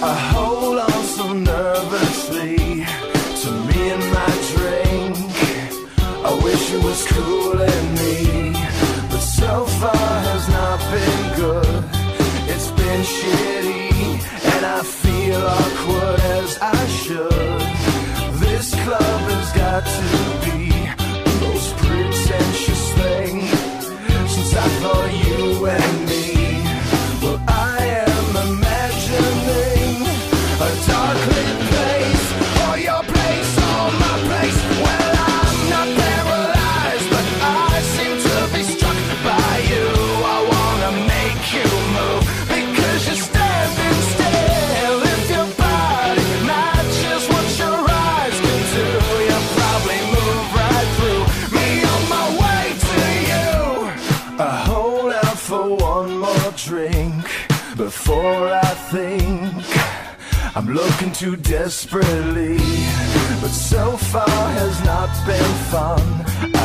I hold on so nervously to me and my drink. I wish it was me, but so far has not been good. It's been shitty, and I feel awkward as I should. This club has got to drink before I think. I'm looking too desperately, but so far has not been fun.